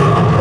Come on.